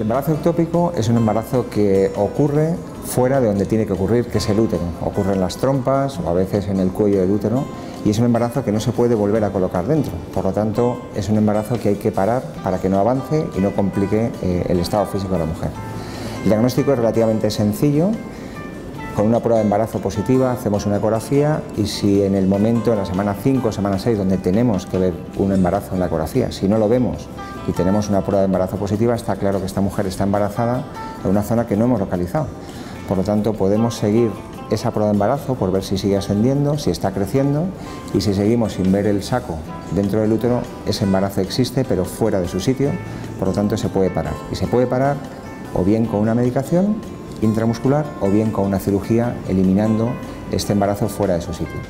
embarazo ectópico es un embarazo que ocurre fuera de donde tiene que ocurrir, que es el útero. Ocurre en las trompas o a veces en el cuello del útero y es un embarazo que no se puede volver a colocar dentro. Por lo tanto, es un embarazo que hay que parar para que no avance y no complique eh, el estado físico de la mujer. El diagnóstico es relativamente sencillo. Con una prueba de embarazo positiva hacemos una ecografía y si en el momento, en la semana 5 o semana 6, donde tenemos que ver un embarazo en la ecografía, si no lo vemos y tenemos una prueba de embarazo positiva, está claro que esta mujer está embarazada en una zona que no hemos localizado. Por lo tanto, podemos seguir esa prueba de embarazo por ver si sigue ascendiendo, si está creciendo y si seguimos sin ver el saco dentro del útero, ese embarazo existe pero fuera de su sitio, por lo tanto se puede parar. Y se puede parar o bien con una medicación intramuscular o bien con una cirugía eliminando este embarazo fuera de su sitio.